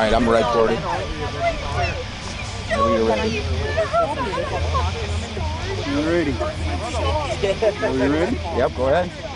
right, I'm ready, Cordy. Whenever you're ready. You ready? Are you ready? Yep, go ahead.